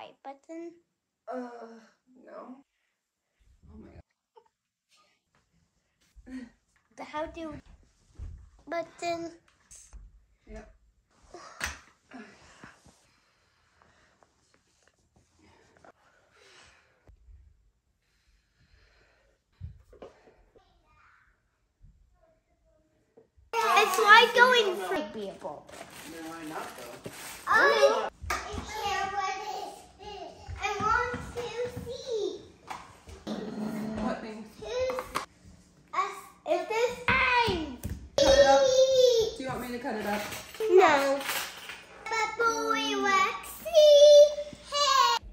Y button? Uh, no. Oh my god. The how do button? Yep. It's like going for people. No, why not though? No. But boy, Lexi. Hey.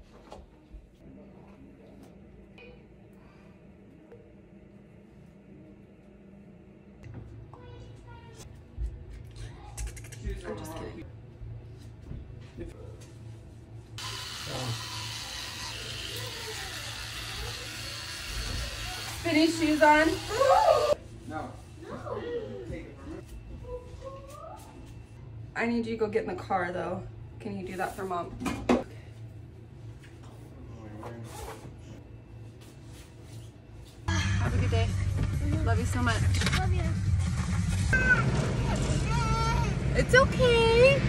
I'm just kidding. Spinny shoes on. No. I need you to go get in the car though. Can you do that for mom? Have a good day. Love you so much. Love you. It's okay.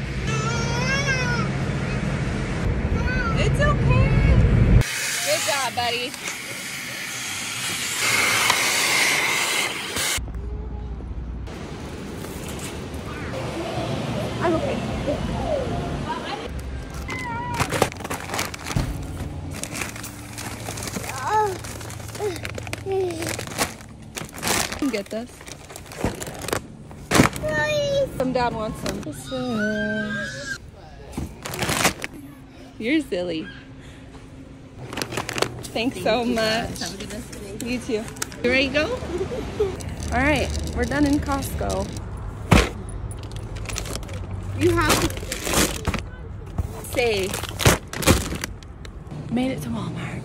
It's okay. Good job, buddy. Can get this. Some dad wants some. You're silly. Thanks so much. You too. You ready to go? All right, we're done in Costco. You have to say, made it to Walmart.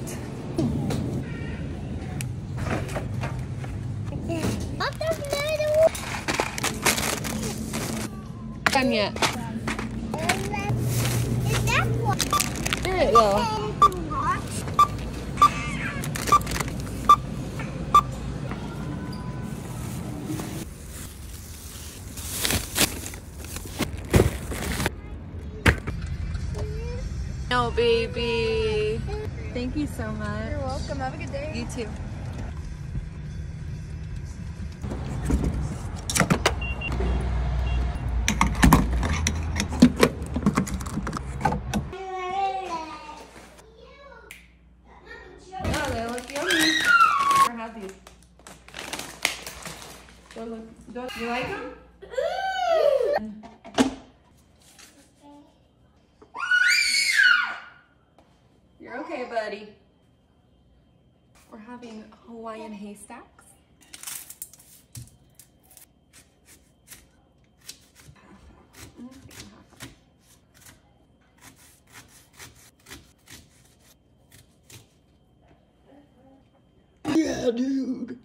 Done yet? There you go. No, baby. Thank you so much. You're welcome. Have a good day. You too. Oh, they look yummy. Or have these. Those look, those, you like them? Okay, buddy. We're having Hawaiian haystacks. Yeah, dude.